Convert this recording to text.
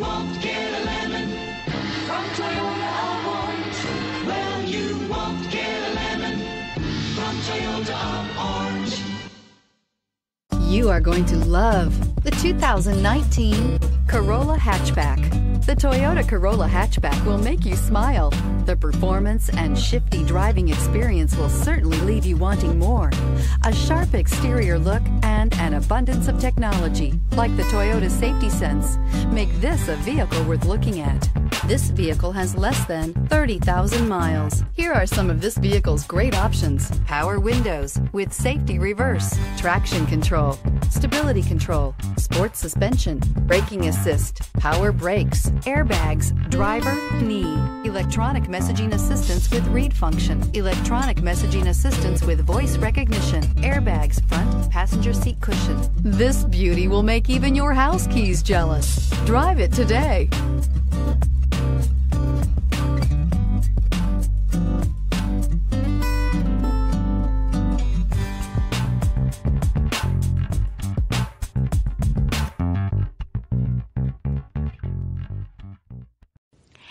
won't get a lemon from Toyota Orange. Well, you won't get a lemon from Toyota Orange. You are going to love the 2019 Corolla Hatchback. The Toyota Corolla hatchback will make you smile. The performance and shifty driving experience will certainly leave you wanting more. A sharp exterior look and an abundance of technology, like the Toyota Safety Sense, make this a vehicle worth looking at. This vehicle has less than 30,000 miles. Here are some of this vehicle's great options. Power windows with safety reverse, traction control, stability control, sports suspension, braking assist, power brakes, airbags, driver, knee, electronic messaging assistance with read function, electronic messaging assistance with voice recognition, airbags, front passenger seat cushion. This beauty will make even your house keys jealous. Drive it today.